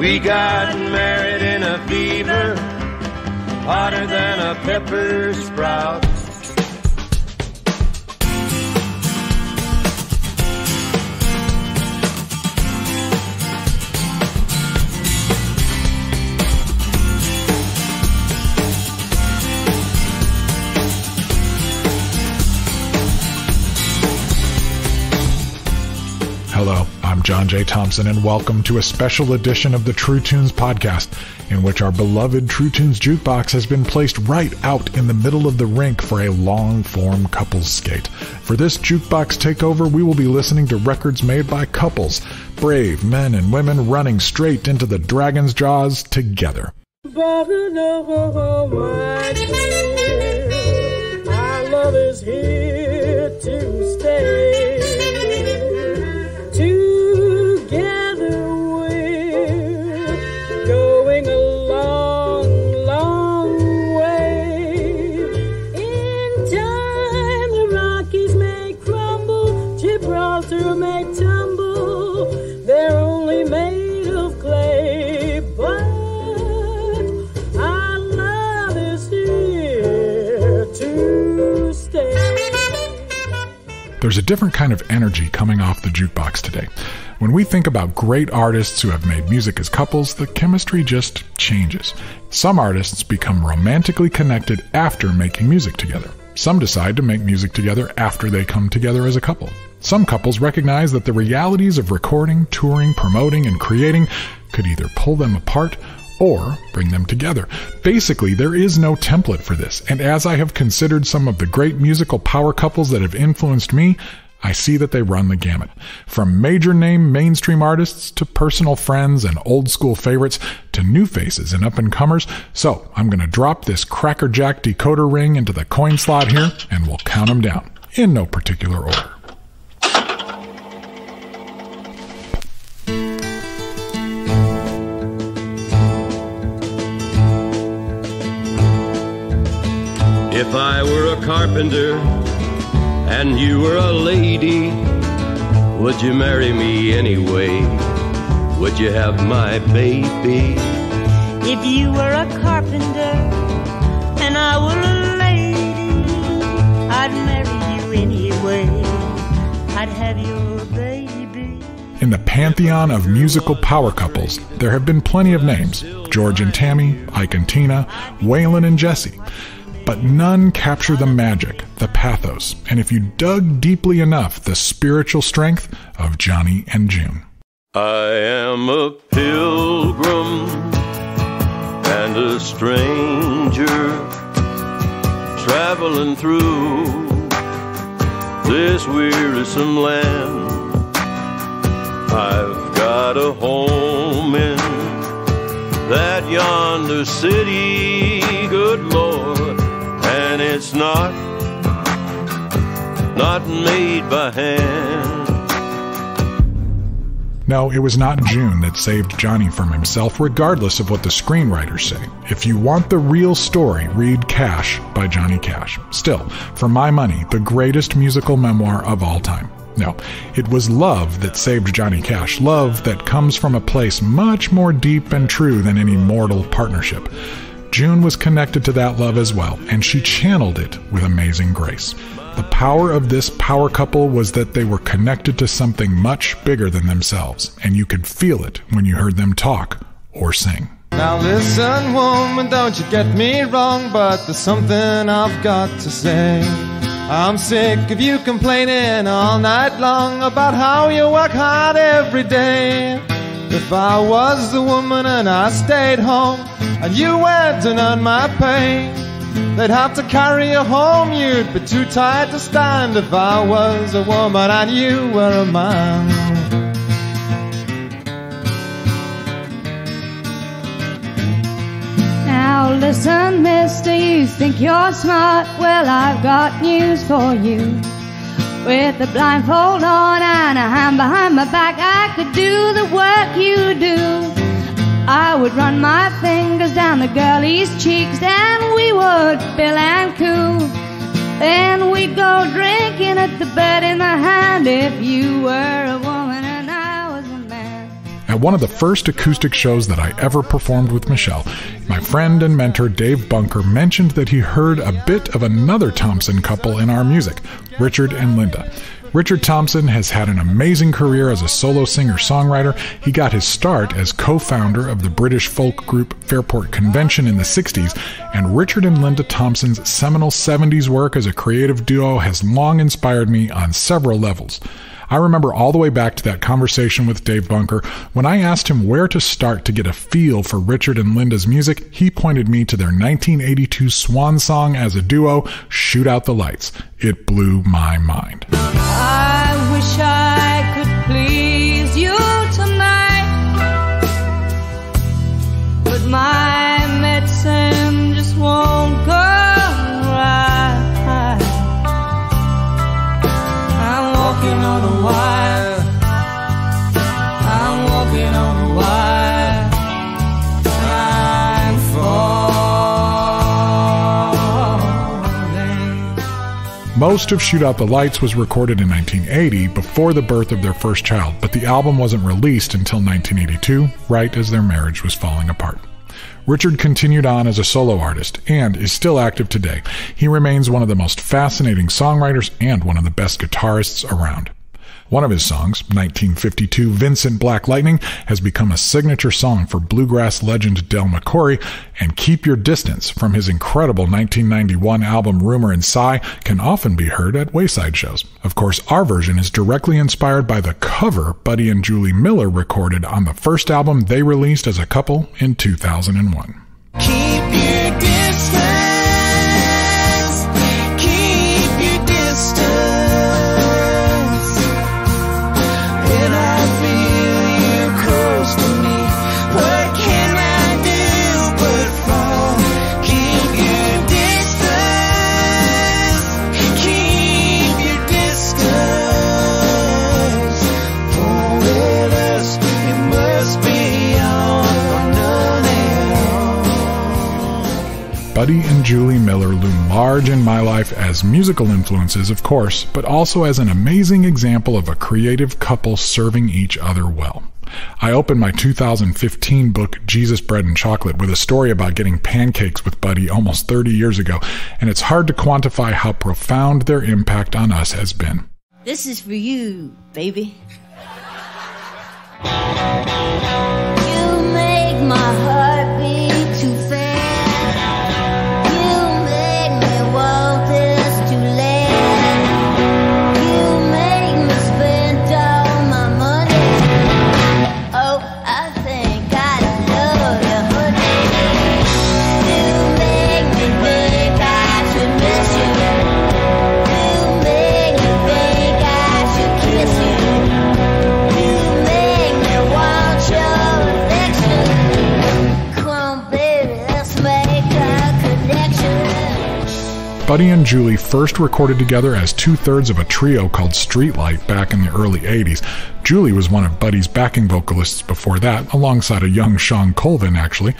We got married in a fever, hotter than a pepper sprout. Hello, I'm John J. Thompson, and welcome to a special edition of the True Tunes podcast, in which our beloved True Tunes jukebox has been placed right out in the middle of the rink for a long form couples skate. For this jukebox takeover, we will be listening to records made by couples, brave men and women running straight into the dragon's jaws together. Our love There's a different kind of energy coming off the jukebox today. When we think about great artists who have made music as couples, the chemistry just changes. Some artists become romantically connected after making music together. Some decide to make music together after they come together as a couple. Some couples recognize that the realities of recording, touring, promoting, and creating could either pull them apart or bring them together. Basically, there is no template for this, and as I have considered some of the great musical power couples that have influenced me, I see that they run the gamut. From major name mainstream artists to personal friends and old school favorites to new faces and up and comers. So I'm going to drop this crackerjack decoder ring into the coin slot here and we'll count them down in no particular order. Carpenter and you were a lady, would you marry me anyway? Would you have my baby? If you were a carpenter and I were a lady, I'd marry you anyway. I'd have your baby. In the pantheon of musical power couples, there have been plenty of names George and Tammy, Ike and Tina, Waylon and Jessi. But none capture the magic, the pathos, and if you dug deeply enough, the spiritual strength of Johnny and June. I am a pilgrim and a stranger traveling through this wearisome land. I've got a home in that yonder city, good Lord, and it's not not made by hand. No, it was not June that saved Johnny from himself, regardless of what the screenwriters say. If you want the real story, read Cash by Johnny Cash. Still, for my money, the greatest musical memoir of all time. No, it was love that saved Johnny Cash, love that comes from a place much more deep and true than any mortal partnership. June was connected to that love as well, and she channeled it with amazing grace. The power of this power couple was that they were connected to something much bigger than themselves, and you could feel it when you heard them talk or sing. Now listen, woman, don't you get me wrong, but there's something I've got to say. I'm sick of you complaining all night long about how you work hard every day. If I was the woman and I stayed home and you went and earned my pay, they'd have to carry you home. You'd be too tired to stand if I was a woman and you were a man. Now listen, mister, you think you're smart. Well, I've got news for you. With a blindfold on and a hand behind my back, I could do the work you do. I would run my fingers down the girlie's cheeks, and we would fill and coo. Then we'd go drinking at the bed in the hand if you were a woman At one of the first acoustic shows that I ever performed with Michelle, my friend and mentor Dave Bunker mentioned that he heard a bit of another Thompson couple in our music, Richard and Linda. Richard Thompson has had an amazing career as a solo singer songwriter. He got his start as co founder of the British folk group Fairport Convention in the 60s, and Richard and Linda Thompson's seminal 70s work as a creative duo has long inspired me on several levels. I remember all the way back to that conversation with Dave Bunker when I asked him where to start to get a feel for Richard and Linda's music. He pointed me to their 1982 swan song as a duo, Shoot Out the Lights. It blew my mind. I wish I Most of Shoot Out the Lights was recorded in 1980 before the birth of their first child, but the album wasn't released until 1982, right as their marriage was falling apart. Richard continued on as a solo artist and is still active today. He remains one of the most fascinating songwriters and one of the best guitarists around. One of his songs, 1952 Vincent Black Lightning, has become a signature song for bluegrass legend Del McCoury, and Keep Your Distance from his incredible 1991 album Rumor and Sigh can often be heard at wayside shows. Of course, our version is directly inspired by the cover Buddy and Julie Miller recorded on the first album they released as a couple in 2001. Keep Buddy and Julie Miller loom large in my life as musical influences, of course, but also as an amazing example of a creative couple serving each other well. I opened my 2015 book, Jesus, Bread, and Chocolate, with a story about getting pancakes with Buddy almost 30 years ago, and it's hard to quantify how profound their impact on us has been. This is for you, baby. You make my heart Buddy and Julie first recorded together as two thirds of a trio called Streetlight back in the early 80s. Julie was one of Buddy's backing vocalists before that, alongside a young Shawn Colvin, actually.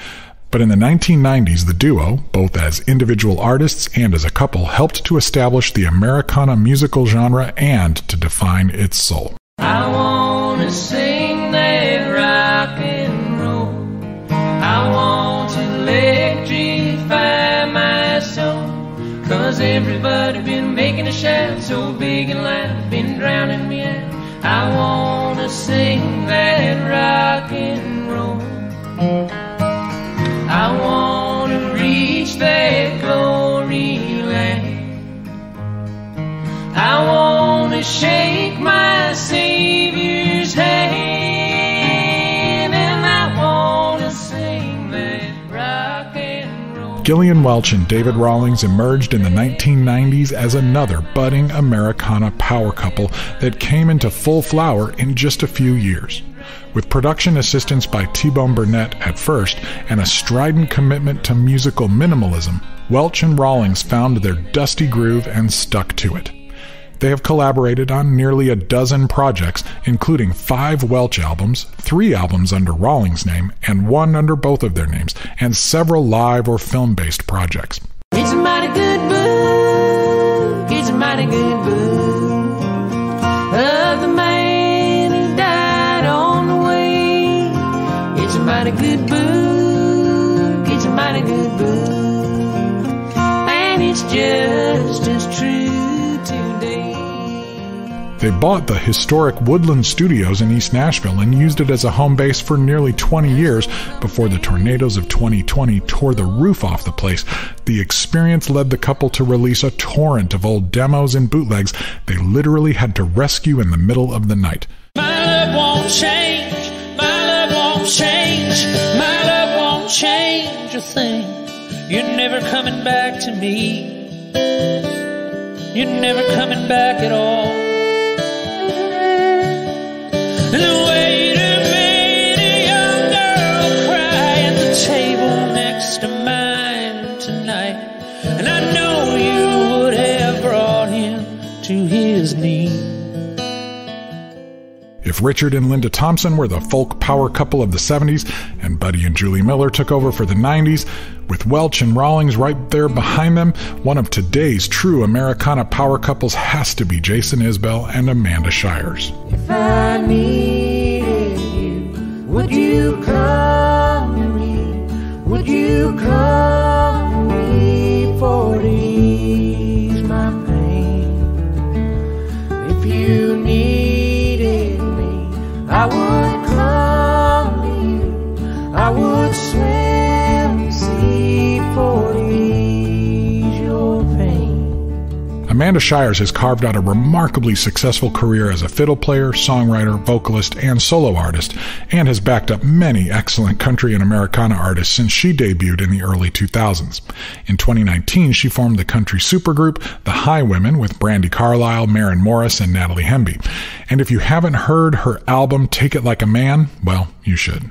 But in the 1990s, the duo, both as individual artists and as a couple, helped to establish the Americana musical genre and to define its soul. I wanna sing I wanna sing that rock and roll. I wanna reach that glory land. I wanna shake my Savior's Gillian Welch and David Rawlings emerged in the 1990s as another budding Americana power couple that came into full flower in just a few years. With production assistance by T-Bone Burnett at first and a strident commitment to musical minimalism, Welch and Rawlings found their dusty groove and stuck to it. They have collaborated on nearly a dozen projects, including five Welch albums, three albums under Rawlings' name, and one under both of their names, and several live or film based projects. It's a mighty good book. It's a mighty good book of the man who died on the way. It's a mighty good book. It's a mighty good book. And it's just as true. They bought the historic Woodland Studios in East Nashville and used it as a home base for nearly 20 years before the tornadoes of 2020 tore the roof off the place. The experience led the couple to release a torrent of old demos and bootlegs they literally had to rescue in the middle of the night. My love won't change. My love won't change. My love won't change a thing. You're never coming back to me. You're never coming back at all. If Richard and Linda Thompson were the folk power couple of the 70s, and Buddy and Julie Miller took over for the 90s, with Welch and Rawlings right there behind them, one of today's true Americana power couples has to be Jason Isbell and Amanda Shires. If I needed you, would you come to me? Would you come to me for to Amanda Shires has carved out a remarkably successful career as a fiddle player, songwriter, vocalist, and solo artist, and has backed up many excellent country and Americana artists since she debuted in the early 2000s. In 2019, she formed the country supergroup The Highwomen with Brandi Carlile, Maren Morris, and Natalie Hemby. And if you haven't heard her album Take It Like a Man, well, you should.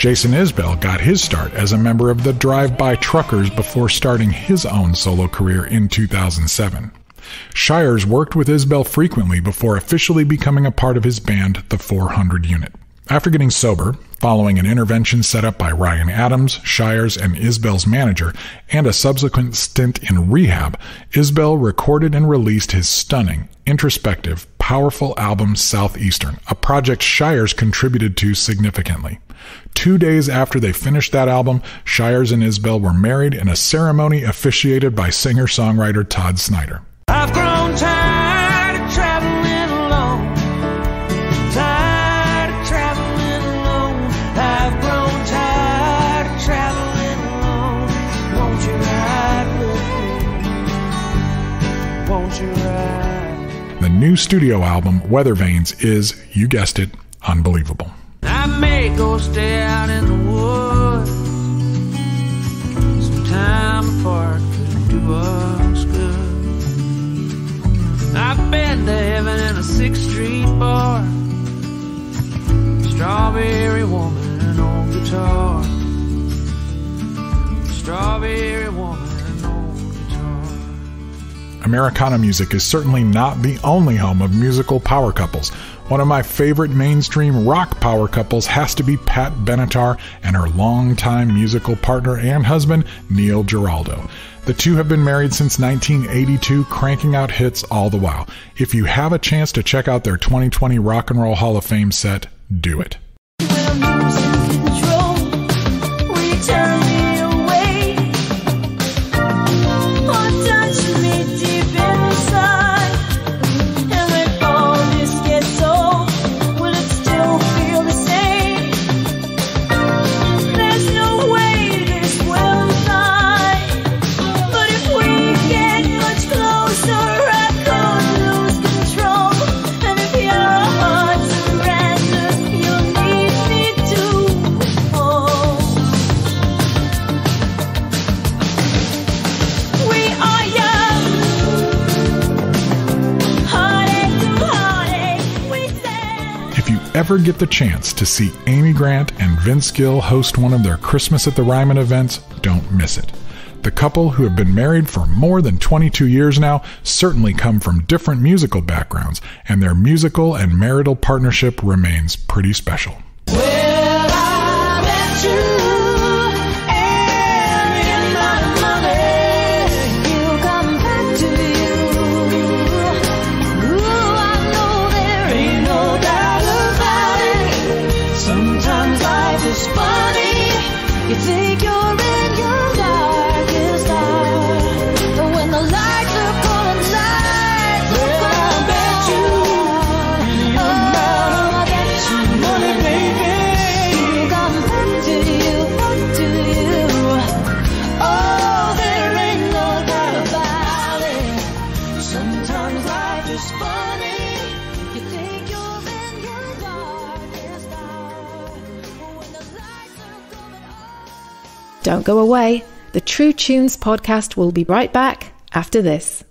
Jason Isbell got his start as a member of the Drive By Truckers before starting his own solo career in 2007. Shires worked with Isbell frequently before officially becoming a part of his band, the 400 Unit. After getting sober, following an intervention set up by Ryan Adams, Shires, and Isbell's manager, and a subsequent stint in rehab, Isbell recorded and released his stunning, introspective, powerful album Southeastern, a project Shires contributed to significantly. Two days after they finished that album, Shires and Isbell were married in a ceremony officiated by singer songwriter Todd Snider. New studio album, Weather Vanes, is, you guessed it, unbelievable. I may go stay out in the woods. Some time apart could do us good. I've been to heaven in a Sixth Street bar. Strawberry woman old guitar. Strawberry woman. Americana music is certainly not the only home of musical power couples. One of my favorite mainstream rock power couples has to be Pat Benatar and her longtime musical partner and husband, Neil Giraldo. The two have been married since 1982, cranking out hits all the while. If you have a chance to check out their 2020 Rock and Roll Hall of Fame set, do it. Ever get the chance to see Amy Grant and Vince Gill host one of their Christmas at the Ryman events, don't miss it. The couple, who have been married for more than 22 years now, certainly come from different musical backgrounds, and their musical and marital partnership remains pretty special. Sometimes Don't go away. The True Tunes podcast will be right back after this.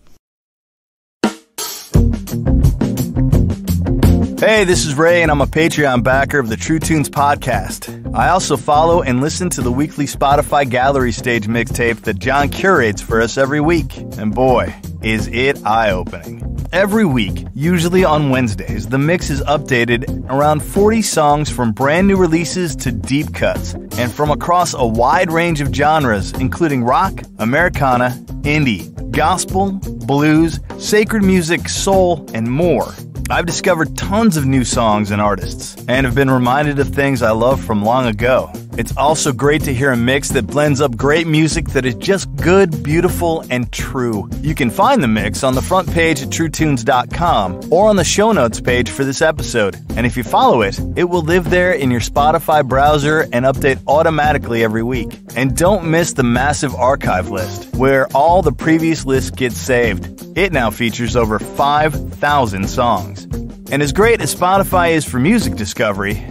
Hey, this is Ray, and I'm a Patreon backer of the True Tunes podcast. I also follow and listen to the weekly Spotify Gallery Stage mixtape that John curates for us every week. And boy, is it eye opening. Every week, usually on Wednesdays, the mix is updated around 40 songs from brand new releases to deep cuts, and from across a wide range of genres, including rock, Americana, indie, gospel, blues, sacred music, soul, and more. I've discovered tons of new songs and artists, and have been reminded of things I love from long ago. It's also great to hear a mix that blends up great music that is just good, beautiful, and true. You can find the mix on the front page at truetunes.com or on the show notes page for this episode. And if you follow it, it will live there in your Spotify browser and update automatically every week. And don't miss the massive archive list, where all the previous lists get saved. It now features over 5,000 songs. And as great as Spotify is for music discovery,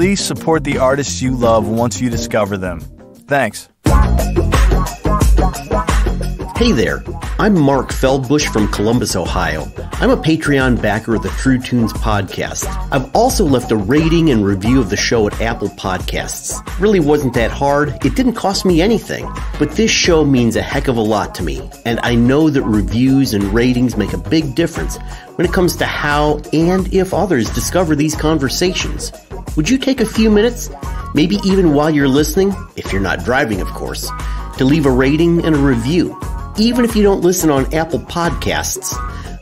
please support the artists you love once you discover them. Thanks. Hey there, I'm Mark Feldbush from Columbus, Ohio. I'm a Patreon backer of the True Tunes podcast. I've also left a rating and review of the show at Apple Podcasts. Really wasn't that hard, it didn't cost me anything. But this show means a heck of a lot to me, and I know that reviews and ratings make a big difference when it comes to how and if others discover these conversations. Would you take a few minutes, maybe even while you're listening, if you're not driving, of course, to leave a rating and a review? Even if you don't listen on Apple Podcasts,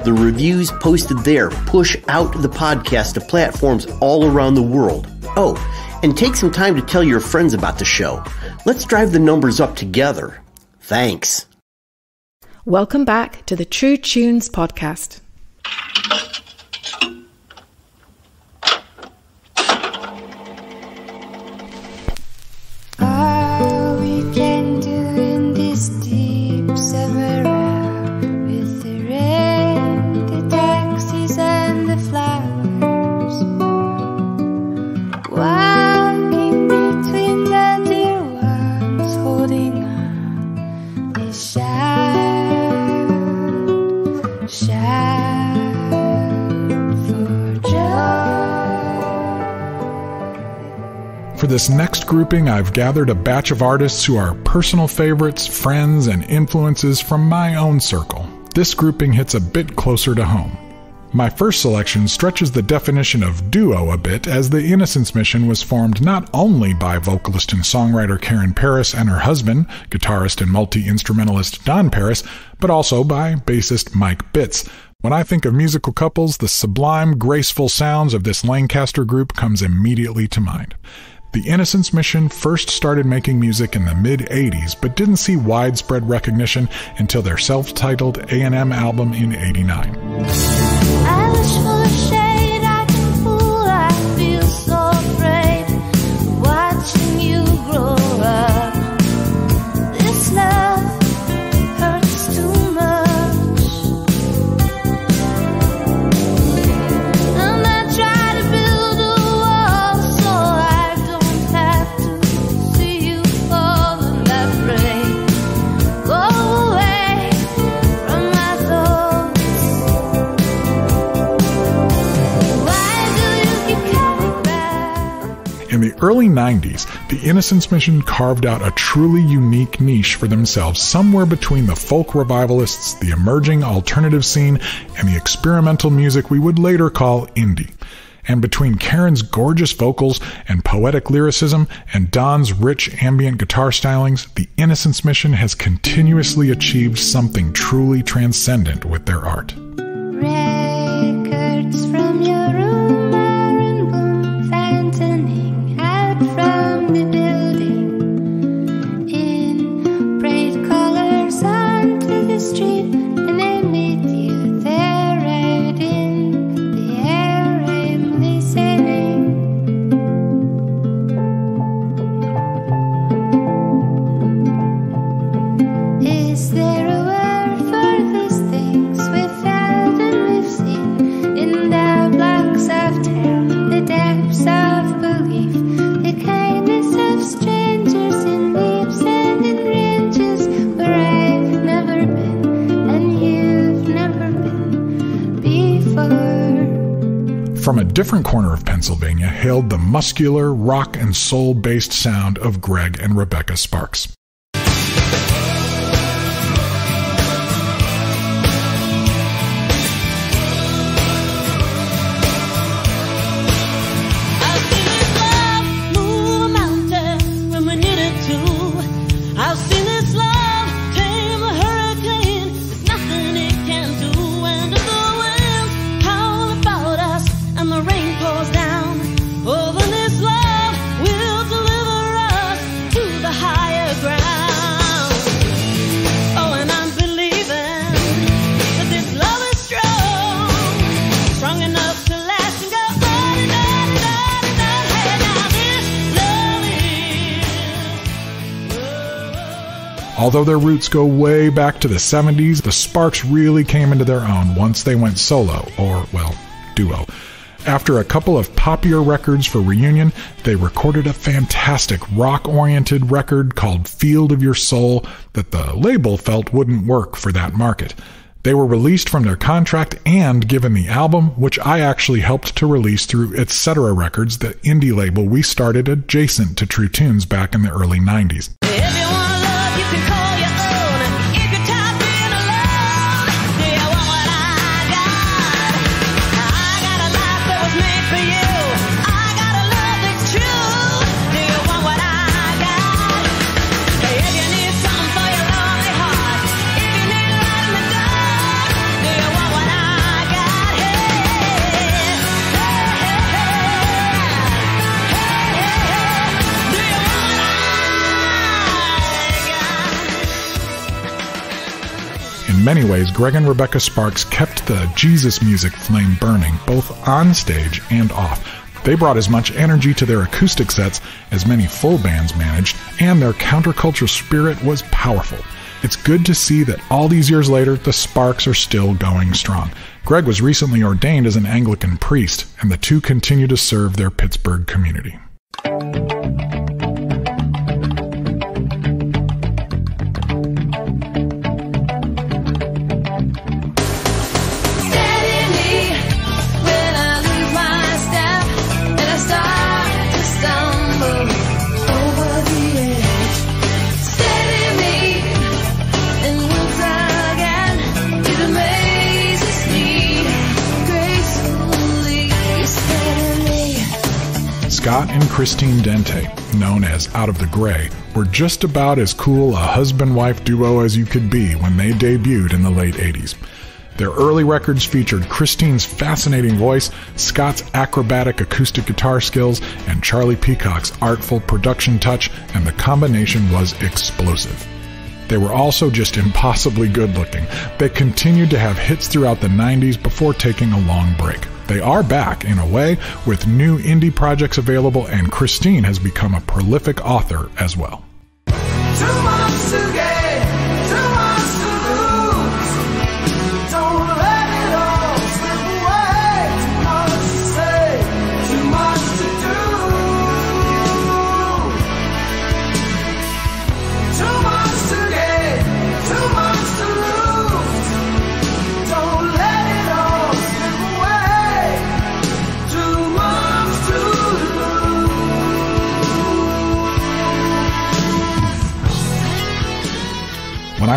the reviews posted there push out the podcast to platforms all around the world. Oh, and take some time to tell your friends about the show. Let's drive the numbers up together. Thanks. Welcome back to the True Tunes podcast. This next grouping, I've gathered a batch of artists who are personal favorites, friends, and influences from my own circle. This grouping hits a bit closer to home. My first selection stretches the definition of duo a bit, as the Innocence Mission was formed not only by vocalist and songwriter Karen Peris and her husband, guitarist and multi instrumentalist Don Peris, but also by bassist Mike Bitts. When I think of musical couples, the sublime, graceful sounds of this Lancaster group comes immediately to mind. The Innocence Mission first started making music in the mid 80s, but didn't see widespread recognition until their self-titled A&M album in 89. Early 90s, the Innocence Mission carved out a truly unique niche for themselves somewhere between the folk revivalists, the emerging alternative scene, and the experimental music we would later call indie. And between Karen's gorgeous vocals and poetic lyricism and Don's rich ambient guitar stylings, the Innocence Mission has continuously achieved something truly transcendent with their art. Records muscular, rock and soul based sound of Greg and Rebecca Sparks. Although their roots go way back to the 70s, the Sparks really came into their own once they went solo, or, well, duo. After a couple of popular records for reunion, they recorded a fantastic rock oriented record called Field of Your Soul that the label felt wouldn't work for that market. They were released from their contract and given the album, which I actually helped to release through Etc. Records, the indie label we started adjacent to True Tunes back in the early 90s. In many ways, Greg and Rebecca Sparks kept the Jesus music flame burning, both on stage and off. They brought as much energy to their acoustic sets as many full bands managed, and their counterculture spirit was powerful. It's good to see that all these years later, the Sparks are still going strong. Greg was recently ordained as an Anglican priest, and the two continue to serve their Pittsburgh community. And Christine Dente, known as Out of the Gray, were just about as cool a husband wife duo as you could be when they debuted in the late 80s. Their early records featured Christine's fascinating voice, Scott's acrobatic acoustic guitar skills, and Charlie Peacock's artful production touch, and the combination was explosive. They were also just impossibly good looking. They continued to have hits throughout the 90s before taking a long break. They are back, in a way, with new indie projects available, and Christine has become a prolific author as well.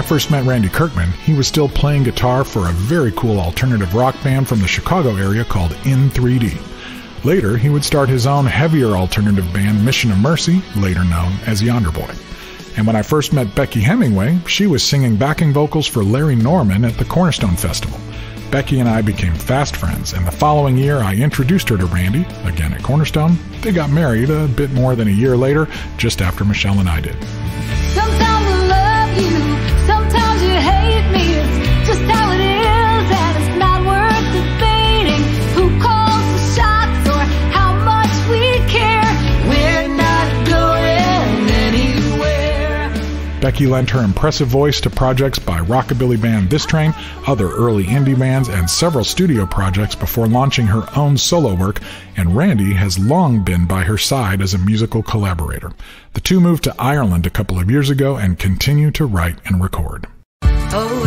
I first met Randy Kirkman, he was still playing guitar for a very cool alternative rock band from the Chicago area called In 3D. Later, he would start his own heavier alternative band, Mission of Mercy, later known as Yonder Boy. And when I first met Becky Hemingway, she was singing backing vocals for Larry Norman at the Cornerstone Festival. Becky and I became fast friends, and the following year I introduced her to Randy, again at Cornerstone. They got married a bit more than a year later, just after Michelle and I did. Sometimes Becky lent her impressive voice to projects by rockabilly band This Train, other early indie bands, and several studio projects before launching her own solo work, and Randy has long been by her side as a musical collaborator. The two moved to Ireland a couple of years ago and continue to write and record. Oh,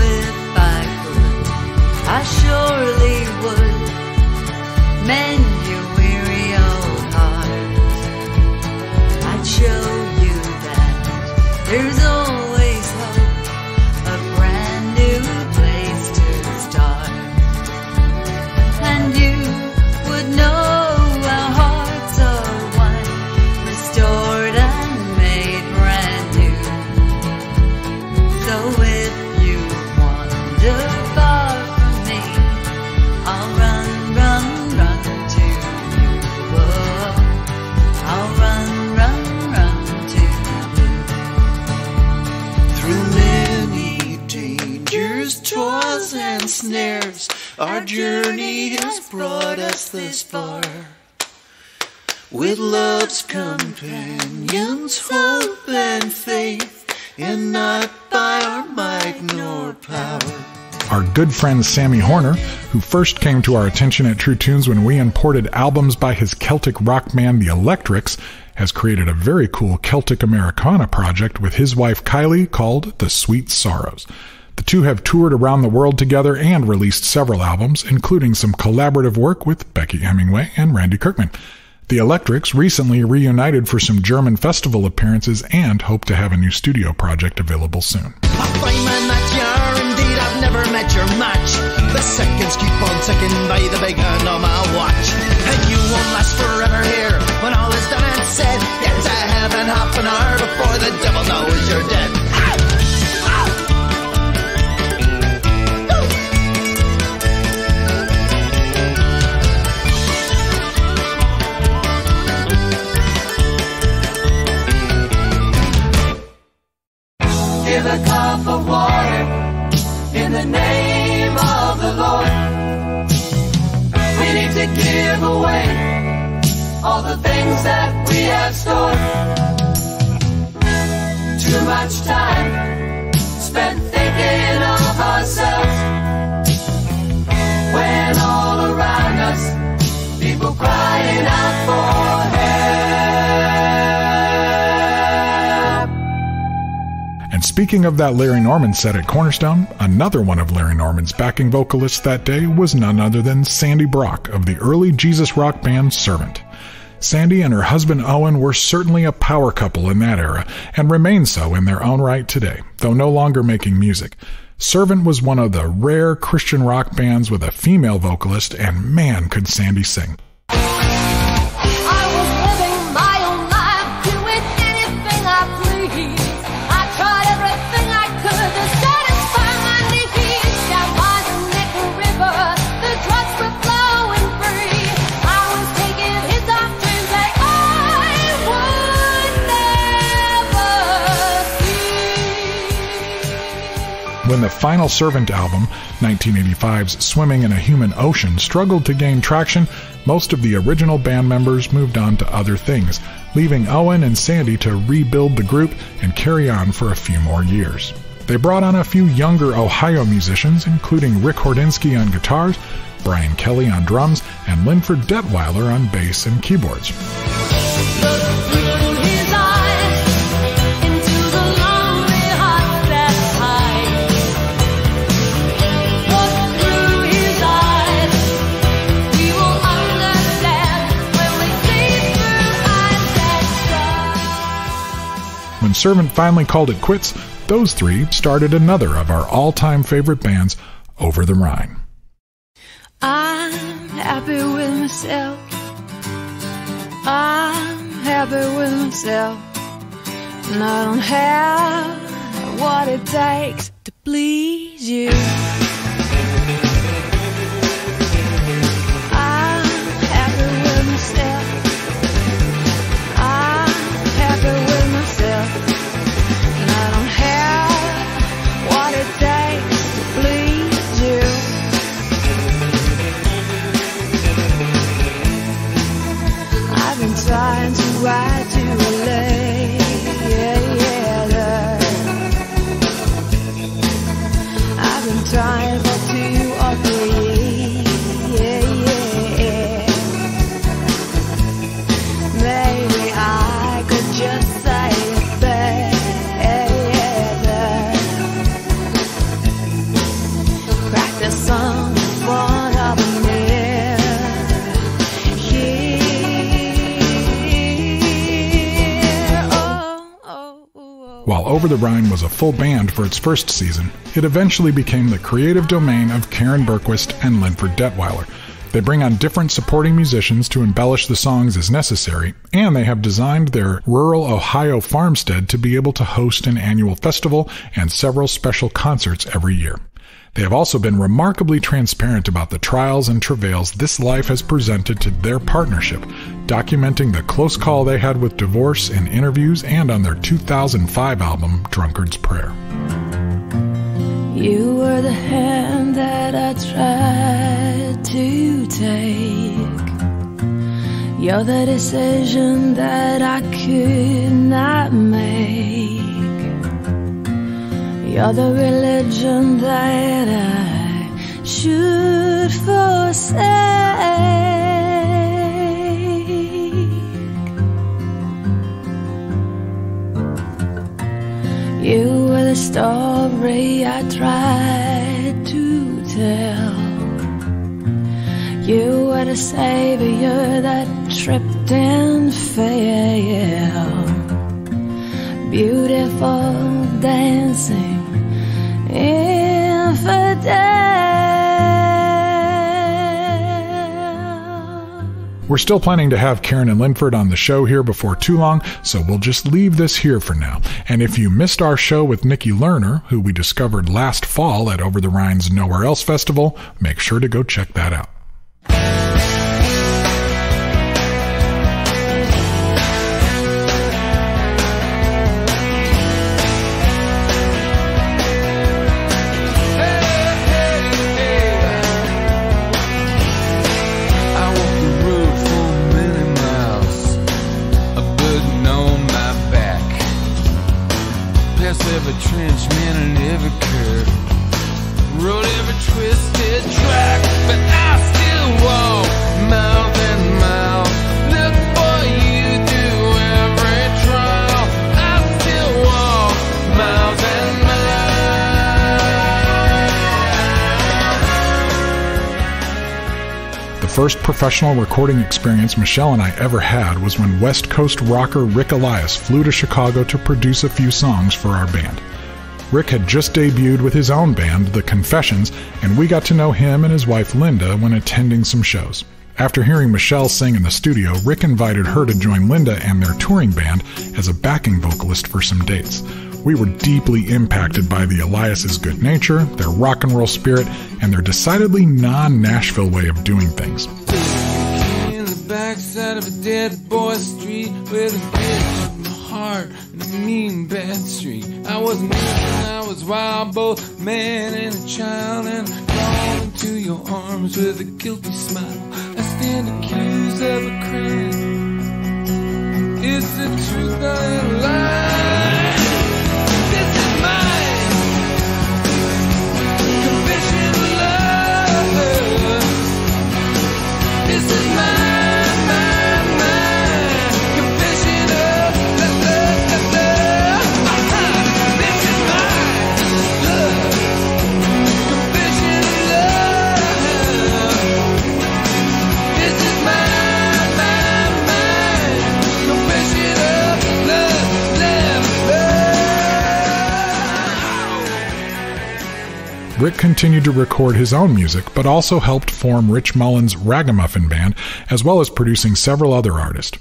our journey has brought us this far. With love's companions, hope and faith, and not by our might nor power. Our good friend Sammy Horner, who first came to our attention at True Tunes when we imported albums by his Celtic rock band The Electrics, has created a very cool Celtic Americana project with his wife Kylie called The Sweet Sorrows. The two have toured around the world together and released several albums, including some collaborative work with Becky Hemingway and Randy Kirkman. The Electrics recently reunited for some German festival appearances and hope to have a new studio project available soon. Seconds keep on ticking by the on my watch. And you speaking of that Larry Norman set at Cornerstone, another one of Larry Norman's backing vocalists that day was none other than Sandy Brock of the early Jesus rock band Servant. Sandy and her husband Owen were certainly a power couple in that era and remain so in their own right today, though no longer making music. Servant was one of the rare Christian rock bands with a female vocalist, and man, could Sandy sing. When the final Servant album, 1985's Swimming in a Human Ocean, struggled to gain traction, most of the original band members moved on to other things, leaving Owen and Sandy to rebuild the group and carry on for a few more years. They brought on a few younger Ohio musicians, including Rick Hordinsky on guitars, Brian Kelly on drums, and Linford Detweiler on bass and keyboards. Servant finally called it quits, Those three started another of our all time favorite bands, Over the Rhine. I'm happy with myself. I'm happy with myself. And I don't have what it takes to please you. Trying While Over the Rhine was a full band for its first season, it eventually became the creative domain of Karin Bergquist and Linford Detweiler. They bring on different supporting musicians to embellish the songs as necessary, and they have designed their rural Ohio farmstead to be able to host an annual festival and several special concerts every year. They have also been remarkably transparent about the trials and travails this life has presented to their partnership, documenting the close call they had with divorce in interviews and on their 2005 album, Drunkard's Prayer. You were the hand that I tried to take. You're the decision that I could not make. You're the religion that I should forsake. You were the story I tried to tell. You were the savior that tripped and fell. Beautiful dancing We're still planning to have Karin and Linford on the show here before too long, so we'll just leave this here for now. And if you missed our show with Nikki Lerner, who we discovered last fall at Over the Rhine's Nowhere Else Festival, make sure to go check that out. Past every trench, man, and every curve. Rode every twisted track, but I still walk mile first professional recording experience Michelle and I ever had was when West Coast rocker Rick Elias flew to Chicago to produce a few songs for our band. Rick had just debuted with his own band, The Confessions, and we got to know him and his wife Linda when attending some shows. After hearing Michelle sing in the studio, Rick invited her to join Linda and their touring band as a backing vocalist for some dates. We were deeply impacted by the Elias's good nature, their rock and roll spirit, and their decidedly non-Nashville way of doing things. in the backside of a dead boy street with a bitch in my heart and a mean bad street. I was I was wild, both man and a child, and into your arms with a guilty smile. I stand accused of a crime. It's the truth, lying. Rick continued to record his own music, but also helped form Rich Mullins' Ragamuffin Band, as well as producing several other artists.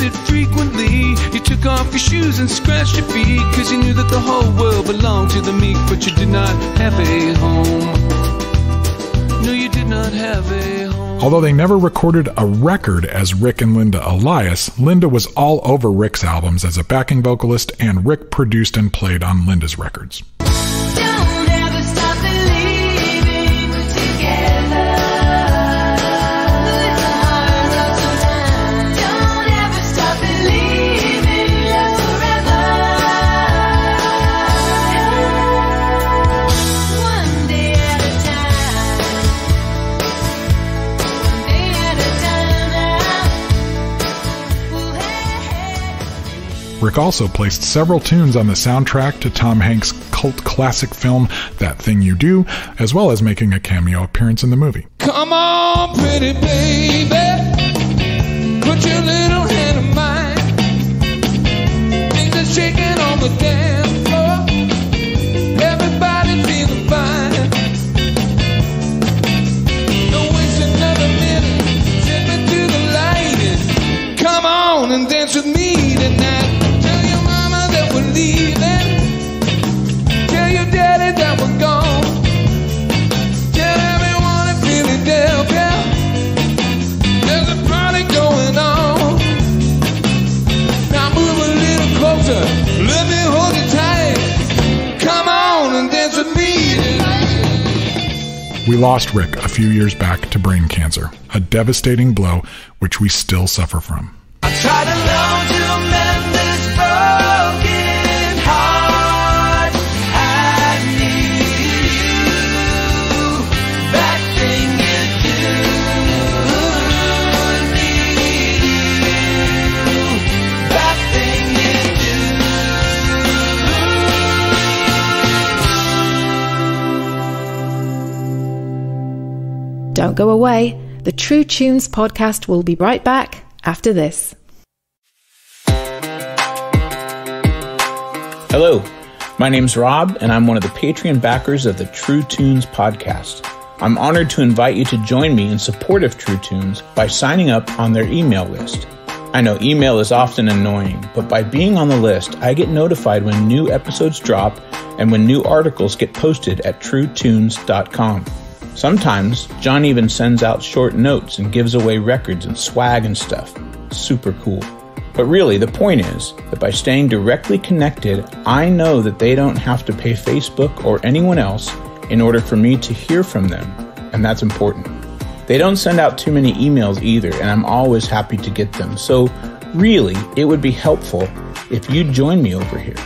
You visited frequently. You took off your shoes and scratched your feet, cause you knew that the whole world belonged to the meek, but you did not have a home. No, you did not have a home. Although they never recorded a record as Rick and Linda Elias, Linda was all over Rick's albums as a backing vocalist, and Rick produced and played on Linda's records. Rick also placed several tunes on the soundtrack to Tom Hanks' cult classic film That Thing You Do, as well as making a cameo appearance in the movie. Come on, pretty baby. Put your little hand in mine. Things are shaking on the dance floor. Everybody feeling fine. Don't waste another minute. Step into the light come on and dance with me lost Rick a few years back to brain cancer, a devastating blow which we still suffer from. Don't go away. The True Tunes podcast will be right back after this. Hello, my name's Rob, and I'm one of the Patreon backers of the True Tunes podcast. I'm honored to invite you to join me in support of True Tunes by signing up on their email list. I know email is often annoying, but by being on the list, I get notified when new episodes drop and when new articles get posted at truetunes.com. Sometimes John even sends out short notes and gives away records and swag and stuff. Super cool. But really, the point is that by staying directly connected, I know that they don't have to pay Facebook or anyone else in order for me to hear from them, and that's important. They don't send out too many emails either, and I'm always happy to get them. So, really, it would be helpful if you'd join me over here.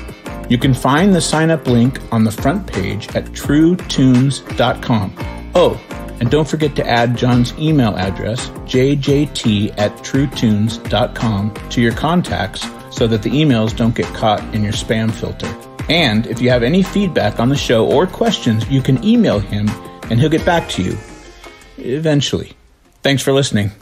You can find the sign up link on the front page at truetunes.com. Oh, and don't forget to add John's email address, jjt at truetunes.com, to your contacts so that the emails don't get caught in your spam filter. And if you have any feedback on the show or questions, you can email him and he'll get back to you eventually. Thanks for listening.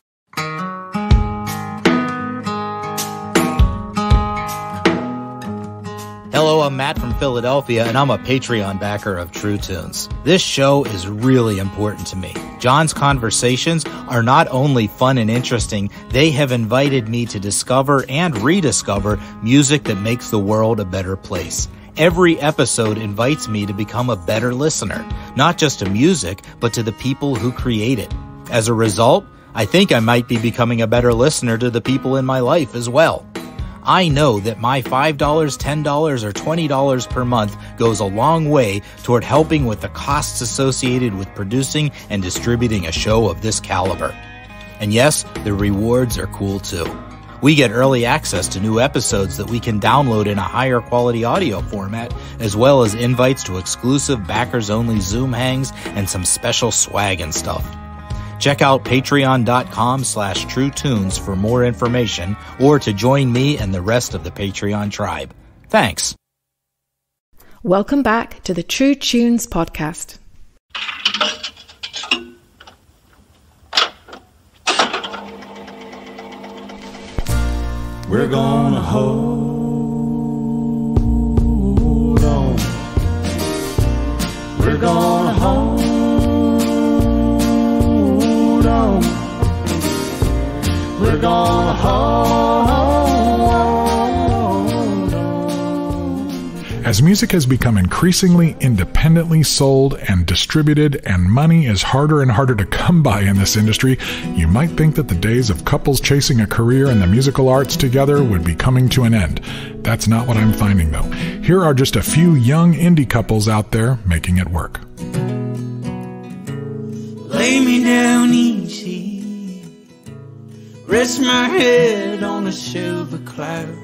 Philadelphia, and I'm a Patreon backer of True Tunes. This show is really important to me. John's conversations are not only fun and interesting, they have invited me to discover and rediscover music that makes the world a better place. Every episode invites me to become a better listener, not just to music, but to the people who create it. As a result, I think I might be becoming a better listener to the people in my life as well. I know that my $5, $10, or $20 per month goes a long way toward helping with the costs associated with producing and distributing a show of this caliber. And yes, the rewards are cool too. We get early access to new episodes that we can download in a higher quality audio format, as well as invites to exclusive backers only Zoom hangs and some special swag and stuff. Check out patreon.com slash truetunes for more information or to join me and the rest of the Patreon tribe. Thanks. Welcome back to the True Tunes podcast. We're gonna hold on. We're gonna hold We're gonna hold on. As music has become increasingly independently sold and distributed, and money is harder and harder to come by in this industry, you might think that the days of couples chasing a career in the musical arts together would be coming to an end. That's not what I'm finding, though. Here are just a few young indie couples out there making it work. Lay me down easy. Rest my head on a silver cloud.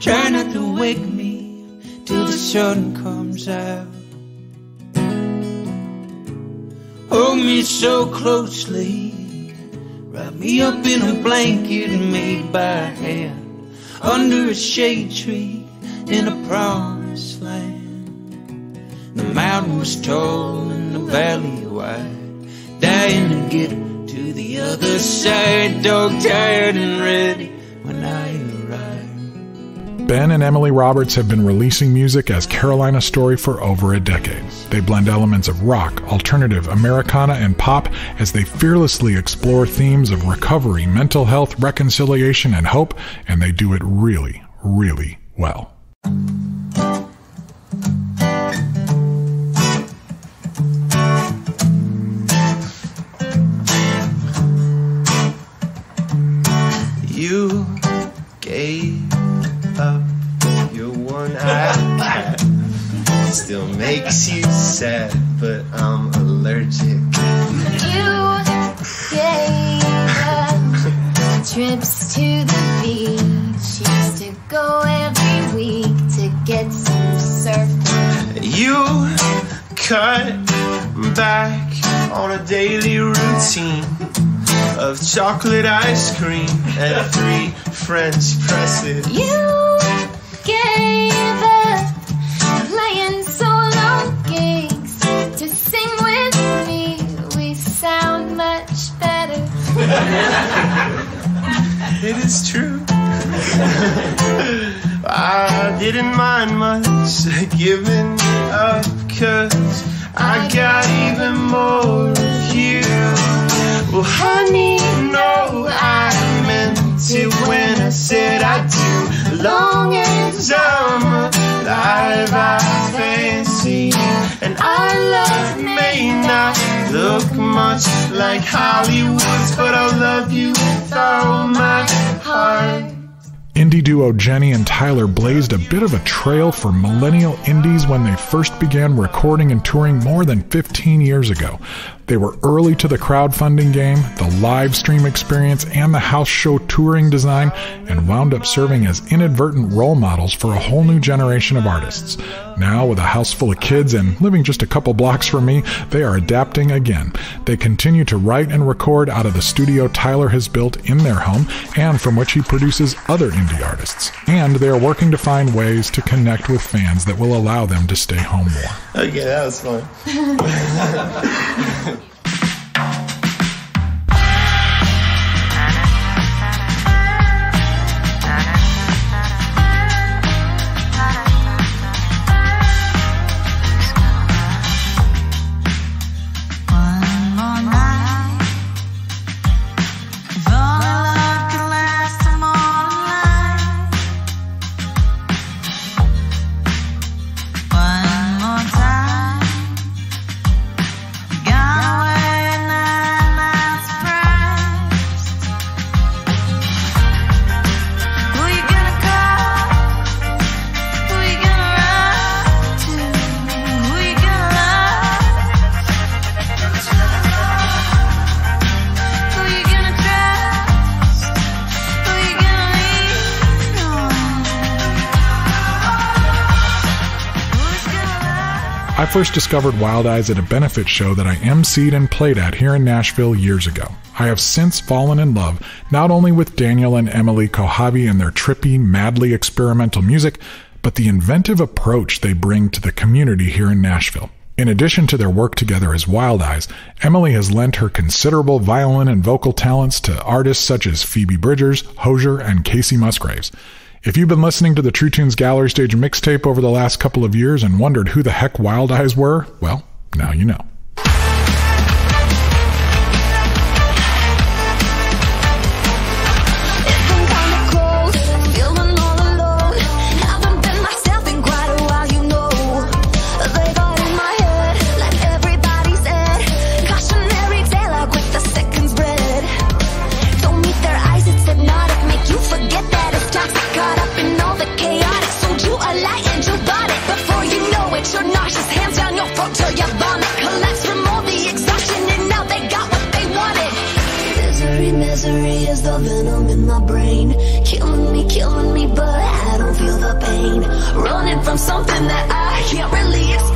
Try not to wake me till the sun comes out. Hold me so closely. Wrap me up in a blanket made by hand. Under a shade tree in a promised land. The mountain was tall and the valley wide. Dying to get the other side. Dog tired and ready when I arrive. Ben and Emily Roberts have been releasing music as Carolina Story for over a decade. They blend elements of rock, alternative, Americana, and pop as they fearlessly explore themes of recovery, mental health, reconciliation, and hope, and they do it really, really well. You gave up your one eyed cat. Still makes you sad, but I'm allergic. You gave up trips to the beach. Used to go every week to get some surf. You cut back on a daily routine of chocolate ice cream and three French presses. You gave up playing solo gigs to sing with me. We sound much better. It is true. I didn't mind much giving up cause I got even more of you. Well, honey, no, I meant it when I said I do. Long as I'm alive, I fancy. And our love may not look much like Hollywood's, but I'll love you with all my heart. Indie duo Jenny and Tyler blazed a bit of a trail for millennial indies when they first began recording and touring more than 15 years ago. They were early to the crowdfunding game, the live stream experience, and the house show touring design, and wound up serving as inadvertent role models for a whole new generation of artists. Now, with a house full of kids and living just a couple blocks from me, they are adapting again. They continue to write and record out of the studio Tyler has built in their home and from which he produces other indie artists. And they are working to find ways to connect with fans that will allow them to stay home more. Okay, that was fun. first discovered Wild Eyes at a benefit show that I emceed and played at here in Nashville years ago. I have since fallen in love not only with Daniel and Emily Kohavi and their trippy, madly experimental music, but the inventive approach they bring to the community here in Nashville. In addition to their work together as Wild Eyes, Emily has lent her considerable violin and vocal talents to artists such as Phoebe Bridgers, Hozier, and Kacey Musgraves. If you've been listening to the True Tunes Gallery Stage mixtape over the last couple of years and wondered who the heck Wild Eyes were, well, now you know. The venom in my brain. Killing me, killing me, but I don't feel the pain. Running from something that I can't really explain.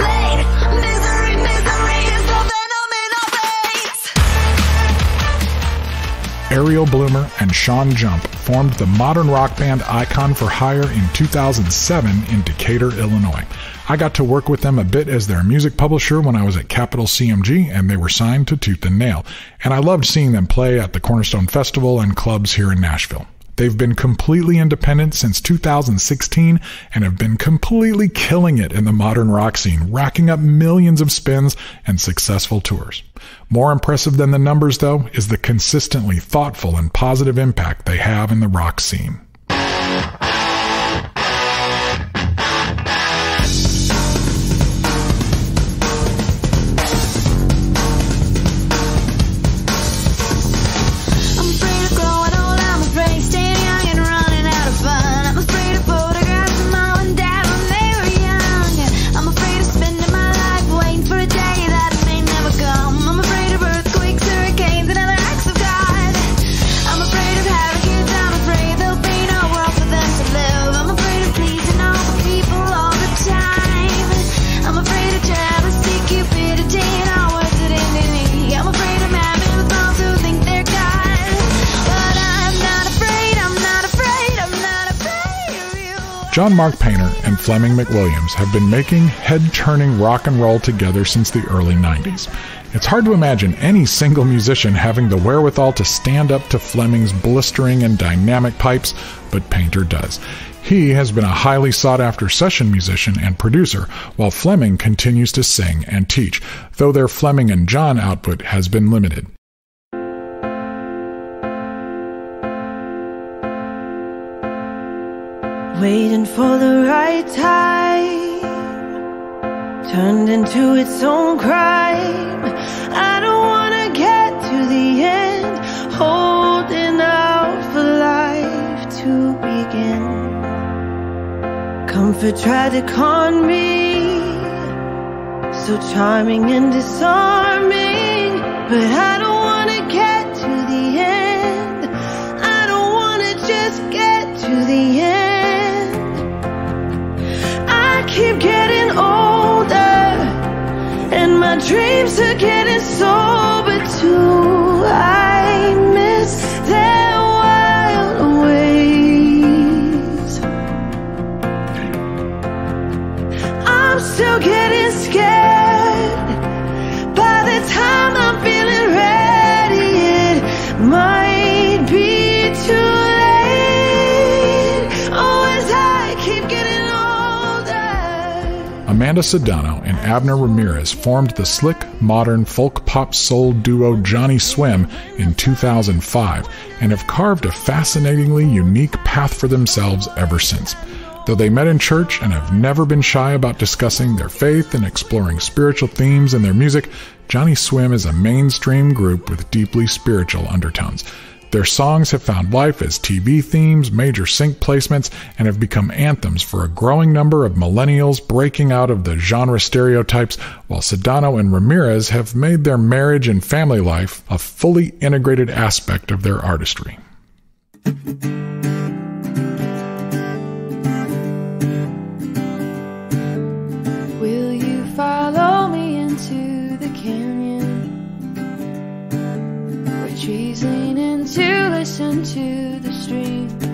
Ariel Bloomer and Shawn Jump formed the modern rock band Icon for Hire in 2007 in Decatur, Illinois. I got to work with them a bit as their music publisher when I was at Capitol CMG, and they were signed to Tooth and Nail. And I loved seeing them play at the Cornerstone Festival and clubs here in Nashville. They've been completely independent since 2016 and have been completely killing it in the modern rock scene, racking up millions of spins and successful tours. More impressive than the numbers, though, is the consistently thoughtful and positive impact they have in the rock scene. John Mark Painter and Fleming McWilliams have been making head turning rock and roll together since the early 90s. It's hard to imagine any single musician having the wherewithal to stand up to Fleming's blistering and dynamic pipes, but Painter does. He has been a highly sought after session musician and producer, while Fleming continues to sing and teach, though their Fleming and John output has been limited. Waiting for the right time turned into its own crime. I don't wanna get to the end, holding out for life to begin. Comfort tried to con me, so charming and disarming, but I don't wanna get to the end. I don't wanna just get to the end. Keep getting older, and my dreams are getting sober too. I miss their wild ways. I'm still getting scared. Amanda Sudano and Abner Ramirez formed the slick, modern folk pop soul duo Johnny Swim in 2005 and have carved a fascinatingly unique path for themselves ever since. Though they met in church and have never been shy about discussing their faith and exploring spiritual themes in their music, Johnny Swim is a mainstream group with deeply spiritual undertones. Their songs have found life as TV themes, major sync placements, and have become anthems for a growing number of millennials breaking out of the genre stereotypes, while Sudano and Ramirez have made their marriage and family life a fully integrated aspect of their artistry. In to listen to the stream.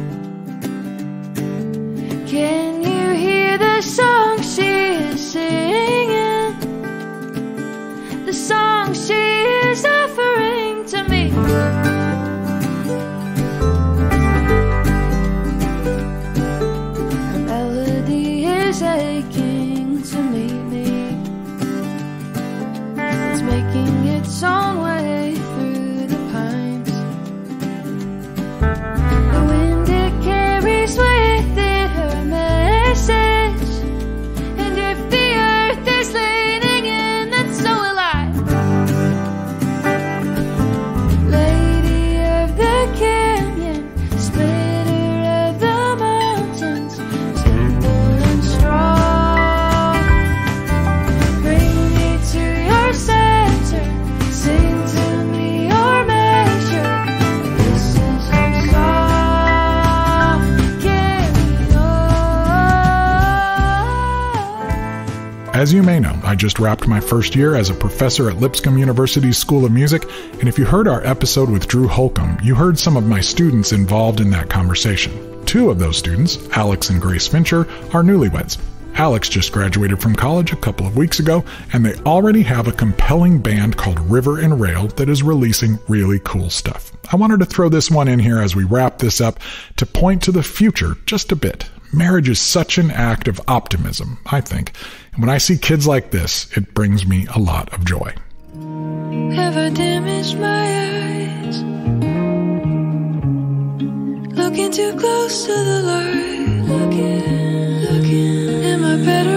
As you may know, I just wrapped my first year as a professor at Lipscomb University's School of Music, and if you heard our episode with Drew Holcomb, you heard some of my students involved in that conversation. Two of those students, Alex and Grace Fincher, are newlyweds. Alex just graduated from college a couple of weeks ago, and they already have a compelling band called River and Rail that is releasing really cool stuff. I wanted to throw this one in here as we wrap this up to point to the future just a bit. Marriage is such an act of optimism, I think. And when I see kids like this, it brings me a lot of joy. Have I damaged my eyes? Looking too close to the light. Looking, looking. Am I better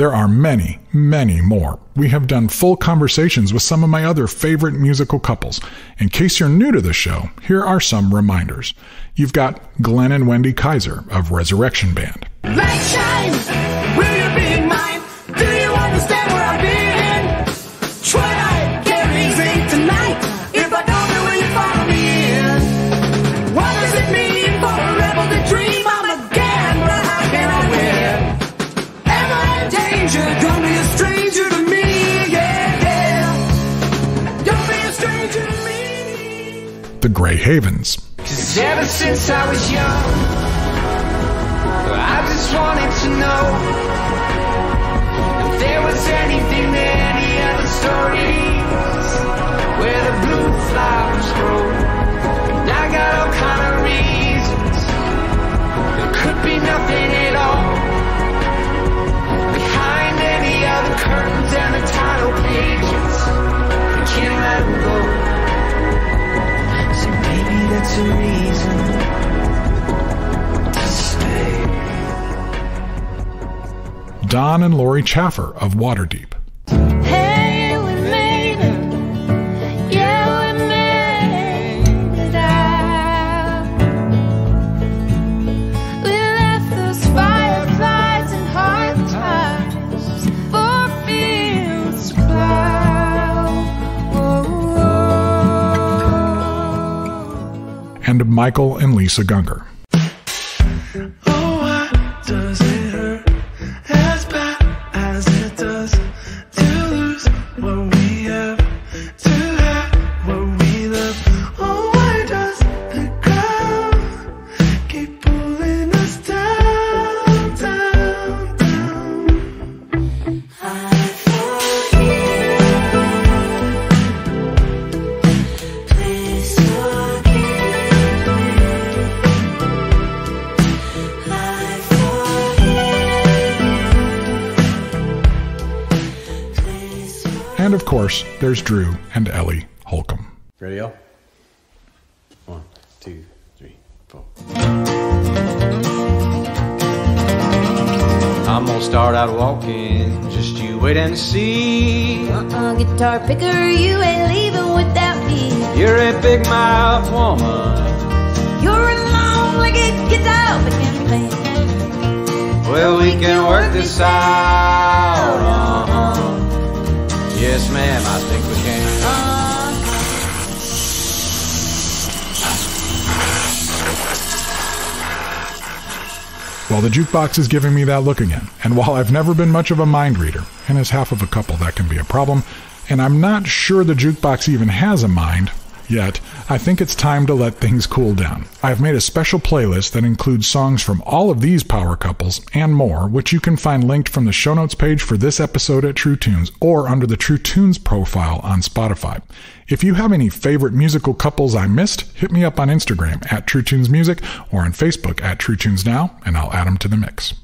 There are many, many more. We have done full conversations with some of my other favorite musical couples. In case you're new to the show, here are some reminders. You've got Glenn and Wendy Kaiser of Resurrection Band. Shines, The Grey Havens. Cause ever since I was young, I just wanted to know if there was anything any other stories where the blue flowers grow. And I got all kind of reasons. There could be nothing at all behind any other curtains and the title pages. I can't let go. So maybe that's a reason to stay. Don and Lori Chaffer of Waterdeep. Michael and Lisa Gungor. Course, there's Drew and Ellie Holcomb. Ready, Al? One, two, three, four. I'm gonna start out walking, just you wait and see. Uh-uh, guitar picker, you ain't leaving without me. You're a big mouth woman. You're a long-legged guitar picking man. Well, we can work this out. Uh-huh. Yes, ma'am, I think we can. Well, the jukebox is giving me that look again, and while I've never been much of a mind reader, and as half of a couple that can be a problem, and I'm not sure the jukebox even has a mind, yet, I think it's time to let things cool down. I've made a special playlist that includes songs from all of these power couples and more, which you can find linked from the show notes page for this episode at True Tunes or under the True Tunes profile on Spotify. If you have any favorite musical couples I missed, hit me up on Instagram at True Tunes Music or on Facebook at True Tunes Now, and I'll add them to the mix.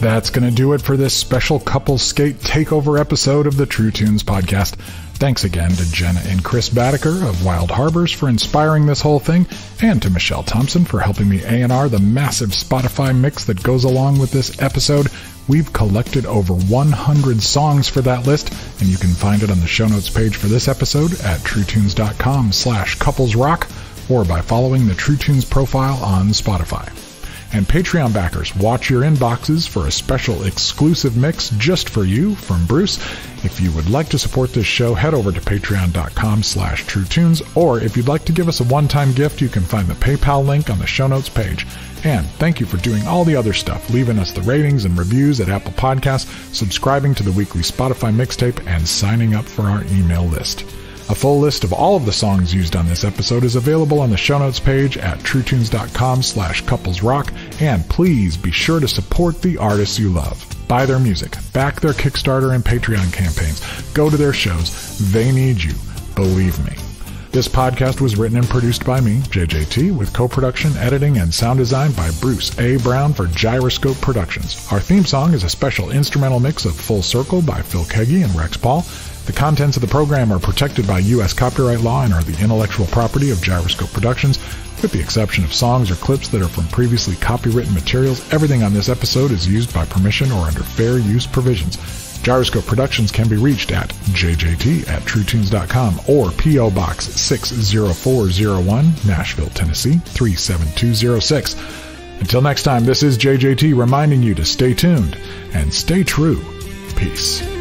That's going to do it for this special Couples Skate Takeover episode of the True Tunes podcast. Thanks again to Jenna and Chris Baddeker of Wild Harbors for inspiring this whole thing, and to Michelle Thompson for helping me A&R the massive Spotify mix that goes along with this episode. We've collected over 100 songs for that list, and you can find it on the show notes page for this episode at truetunes.com slash couplesrock or by following the True Tunes profile on Spotify. And Patreon backers, watch your inboxes for a special exclusive mix just for you from Bruce. If you would like to support this show, head over to patreon.com slash truetunes, or if you'd like to give us a one-time gift, you can find the PayPal link on the show notes page. And thank you for doing all the other stuff, leaving us the ratings and reviews at Apple Podcasts, subscribing to the weekly Spotify mixtape, and signing up for our email list. A full list of all of the songs used on this episode is available on the show notes page at truetunes.com slash couplesrock, and please be sure to support the artists you love. Buy their music, back their Kickstarter and Patreon campaigns, go to their shows. They need you. Believe me. This podcast was written and produced by me, JJT, with co-production, editing, and sound design by Bruce A. Brown for Gyroscope Productions. Our theme song is a special instrumental mix of Full Circle by Phil Keaggy and Rex Paul. The contents of the program are protected by U.S. copyright law and are the intellectual property of Gyroscope Productions. With the exception of songs or clips that are from previously copywritten materials, everything on this episode is used by permission or under fair use provisions. Gyroscope Productions can be reached at jjt at truetunes.com or P.O. Box 60401, Nashville, Tennessee 37206. Until next time, this is JJT reminding you to stay tuned and stay true. Peace.